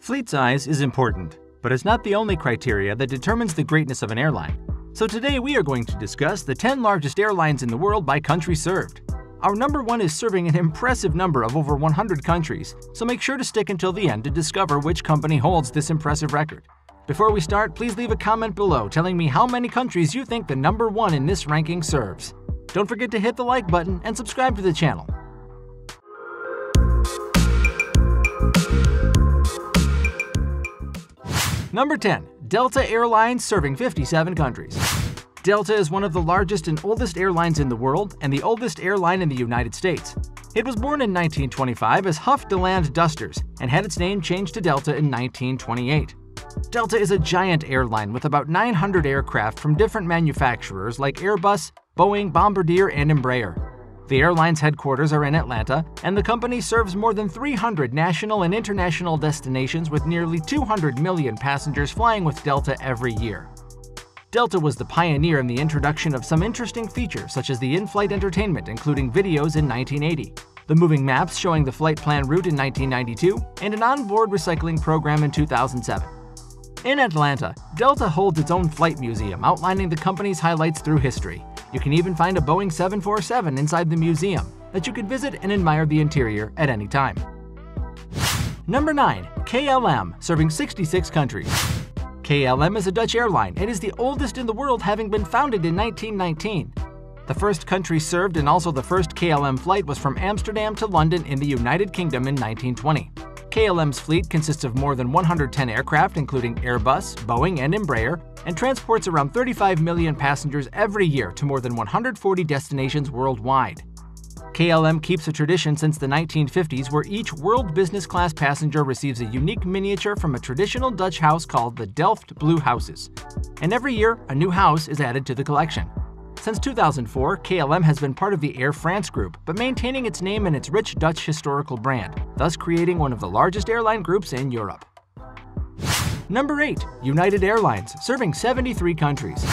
Fleet size is important, but it's not the only criteria that determines the greatness of an airline. So today we are going to discuss the 10 largest airlines in the world by country served. Our number one is serving an impressive number of over 100 countries, so make sure to stick until the end to discover which company holds this impressive record. Before we start, please leave a comment below telling me how many countries you think the number one in this ranking serves. Don't forget to hit the like button and subscribe to the channel. Number 10. Delta Airlines serving 57 countries. Delta is one of the largest and oldest airlines in the world and the oldest airline in the United States. It was born in 1925 as Huff Daland Dusters and had its name changed to Delta in 1928. Delta is a giant airline with about 900 aircraft from different manufacturers like Airbus, Boeing, Bombardier, and Embraer. The airline's headquarters are in Atlanta, and the company serves more than 300 national and international destinations with nearly 200 million passengers flying with Delta every year. Delta was the pioneer in the introduction of some interesting features such as the in-flight entertainment including videos in 1980, the moving maps showing the flight plan route in 1992, and an onboard recycling program in 2007. In Atlanta, Delta holds its own flight museum outlining the company's highlights through history, you can even find a Boeing 747 inside the museum that you could visit and admire the interior at any time. Number 9. KLM, serving 66 countries. KLM is a Dutch airline and is the oldest in the world having been founded in 1919. The first country served and also the first KLM flight was from Amsterdam to London in the United Kingdom in 1920. KLM's fleet consists of more than 110 aircraft, including Airbus, Boeing, and Embraer, and transports around 35 million passengers every year to more than 140 destinations worldwide. KLM keeps a tradition since the 1950s where each world business class passenger receives a unique miniature from a traditional Dutch house called the Delft Blue Houses. And every year, a new house is added to the collection. Since 2004, KLM has been part of the Air France group, but maintaining its name and its rich Dutch historical brand, thus creating one of the largest airline groups in Europe. Number 8. United Airlines, serving 73 countries.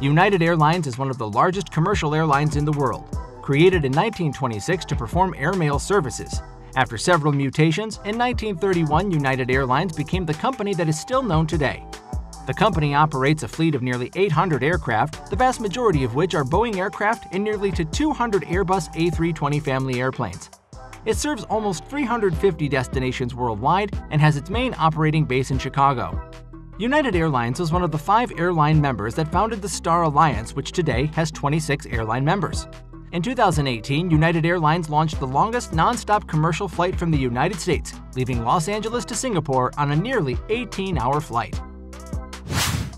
United Airlines is one of the largest commercial airlines in the world. Created in 1926 to perform airmail services, after several mutations, in 1931 United Airlines became the company that is still known today. The company operates a fleet of nearly 800 aircraft, the vast majority of which are Boeing aircraft and nearly to 200 Airbus A320 family airplanes. It serves almost 350 destinations worldwide and has its main operating base in Chicago. United Airlines was one of the five airline members that founded the Star Alliance, which today has 26 airline members. In 2018, United Airlines launched the longest nonstop commercial flight from the United States, leaving Los Angeles to Singapore on a nearly 18 hour flight.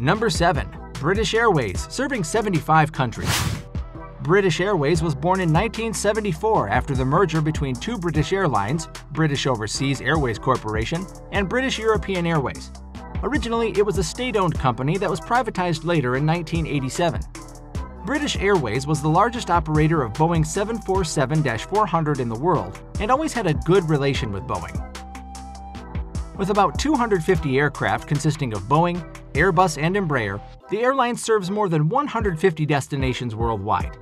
Number 7. British Airways, serving 75 countries. British Airways was born in 1974 after the merger between two British airlines, British Overseas Airways Corporation and British European Airways. Originally, it was a state-owned company that was privatized later in 1987. British Airways was the largest operator of Boeing 747-400 in the world and always had a good relation with Boeing. With about 250 aircraft consisting of Boeing, Airbus, and Embraer, the airline serves more than 150 destinations worldwide.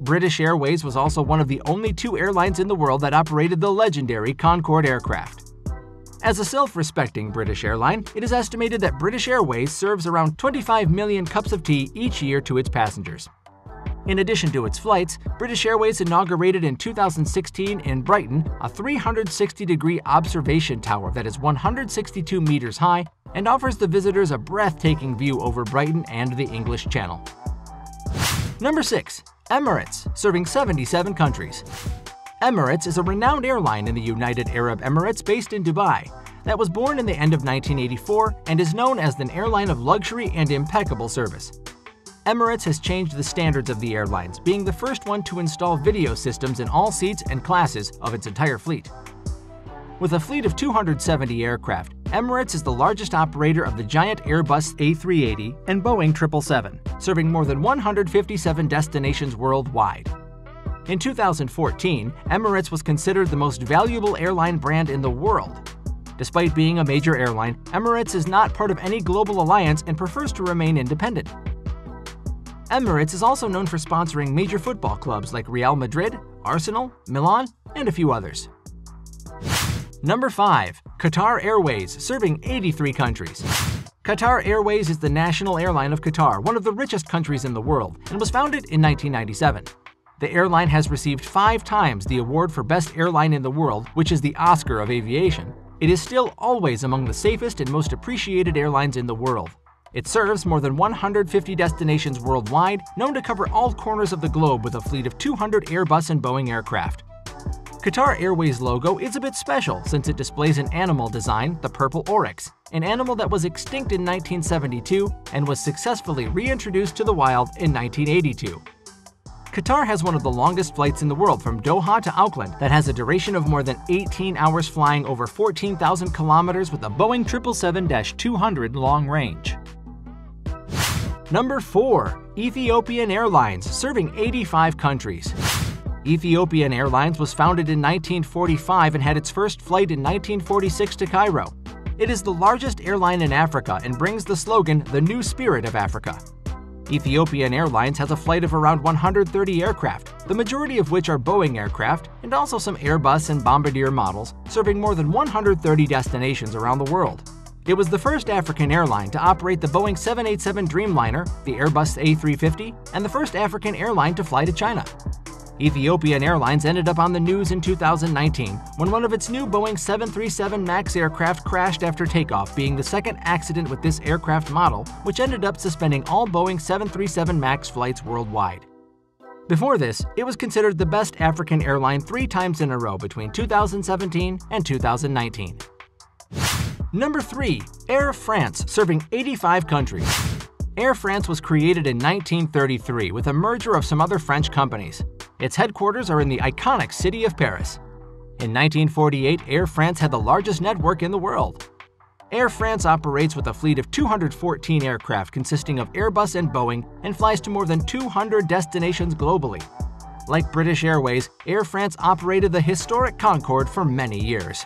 British Airways was also one of the only two airlines in the world that operated the legendary Concorde aircraft. As a self-respecting British airline, it is estimated that British Airways serves around 25 million cups of tea each year to its passengers. In addition to its flights, British Airways inaugurated in 2016 in Brighton a 360-degree observation tower that is 162 meters high and offers the visitors a breathtaking view over Brighton and the English Channel. Number 6. Emirates, serving 77 countries. Emirates is a renowned airline in the United Arab Emirates based in Dubai that was born in the end of 1984 and is known as an airline of luxury and impeccable service. Emirates has changed the standards of the airlines, being the first one to install video systems in all seats and classes of its entire fleet. With a fleet of 270 aircraft, Emirates is the largest operator of the giant Airbus A380 and Boeing 777, serving more than 157 destinations worldwide. In 2014, Emirates was considered the most valuable airline brand in the world. Despite being a major airline, Emirates is not part of any global alliance and prefers to remain independent. Emirates is also known for sponsoring major football clubs like Real Madrid, Arsenal, Milan, and a few others. Number 5. Qatar Airways, serving 83 countries. Qatar Airways is the national airline of Qatar, one of the richest countries in the world, and was founded in 1997. The airline has received five times the award for Best Airline in the World, which is the Oscar of aviation. It is still always among the safest and most appreciated airlines in the world. It serves more than 150 destinations worldwide, known to cover all corners of the globe with a fleet of 200 Airbus and Boeing aircraft. Qatar Airways logo is a bit special since it displays an animal design, the purple oryx, an animal that was extinct in 1972 and was successfully reintroduced to the wild in 1982. Qatar has one of the longest flights in the world from Doha to Auckland that has a duration of more than 18 hours flying over 14,000 kilometers with a Boeing 777-200 long range. Number 4. Ethiopian Airlines, serving 85 countries. Ethiopian Airlines was founded in 1945 and had its first flight in 1946 to Cairo. It is the largest airline in Africa and brings the slogan, the new spirit of Africa. Ethiopian Airlines has a flight of around 130 aircraft, the majority of which are Boeing aircraft, and also some Airbus and Bombardier models, serving more than 130 destinations around the world. It was the first African airline to operate the Boeing 787 Dreamliner, the Airbus A350, and the first African airline to fly to China. Ethiopian Airlines ended up on the news in 2019 when one of its new Boeing 737 MAX aircraft crashed after takeoff, being the second accident with this aircraft model, which ended up suspending all Boeing 737 MAX flights worldwide. Before this, it was considered the best African airline three times in a row between 2017 and 2019. Number 3. Air France, serving 85 countries. Air France was created in 1933 with a merger of some other French companies. Its headquarters are in the iconic city of Paris. In 1948, Air France had the largest network in the world. Air France operates with a fleet of 214 aircraft consisting of Airbus and Boeing and flies to more than 200 destinations globally. Like British Airways, Air France operated the historic Concorde for many years.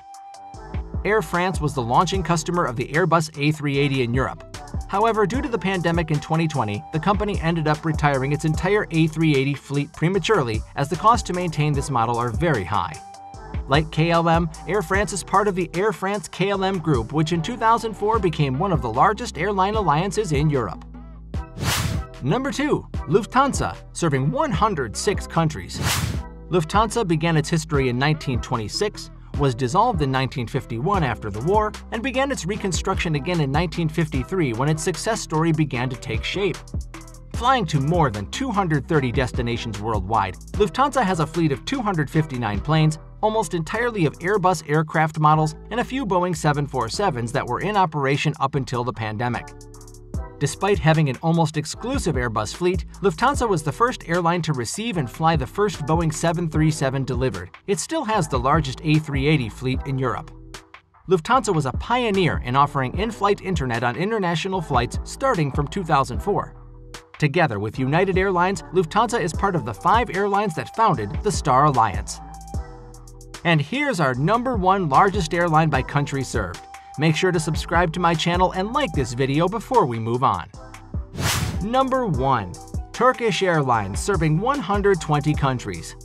Air France was the launching customer of the Airbus A380 in Europe, However, due to the pandemic in 2020, the company ended up retiring its entire A380 fleet prematurely as the costs to maintain this model are very high. Like KLM, Air France is part of the Air France KLM Group, which in 2004 became one of the largest airline alliances in Europe. Number 2. Lufthansa, serving 106 countries. Lufthansa began its history in 1926 was dissolved in 1951 after the war, and began its reconstruction again in 1953 when its success story began to take shape. Flying to more than 230 destinations worldwide, Lufthansa has a fleet of 259 planes, almost entirely of Airbus aircraft models and a few Boeing 747s that were in operation up until the pandemic. Despite having an almost exclusive Airbus fleet, Lufthansa was the first airline to receive and fly the first Boeing 737 delivered. It still has the largest A380 fleet in Europe. Lufthansa was a pioneer in offering in-flight internet on international flights starting from 2004. Together with United Airlines, Lufthansa is part of the five airlines that founded the Star Alliance. And here's our number one largest airline by country served. Make sure to subscribe to my channel and like this video before we move on. Number 1. Turkish Airlines serving 120 countries.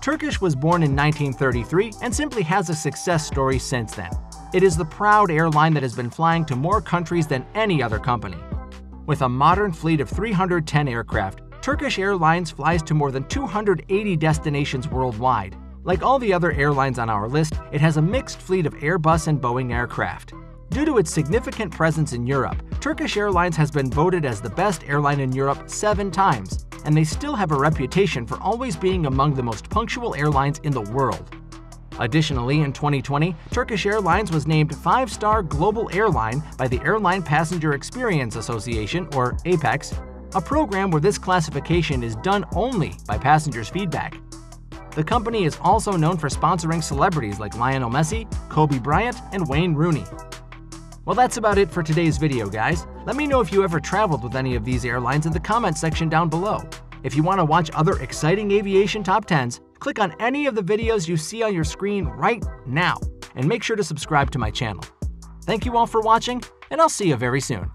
Turkish was born in 1933 and simply has a success story since then. It is the proud airline that has been flying to more countries than any other company. With a modern fleet of 310 aircraft, Turkish Airlines flies to more than 280 destinations worldwide, like all the other airlines on our list, it has a mixed fleet of Airbus and Boeing aircraft. Due to its significant presence in Europe, Turkish Airlines has been voted as the best airline in Europe seven times, and they still have a reputation for always being among the most punctual airlines in the world. Additionally, in 2020, Turkish Airlines was named five-star global airline by the Airline Passenger Experience Association, or APEX, a program where this classification is done only by passengers' feedback. The company is also known for sponsoring celebrities like Lionel Messi, Kobe Bryant, and Wayne Rooney. Well, that's about it for today's video, guys. Let me know if you ever traveled with any of these airlines in the comments section down below. If you want to watch other exciting aviation top 10s, click on any of the videos you see on your screen right now, and make sure to subscribe to my channel. Thank you all for watching, and I'll see you very soon.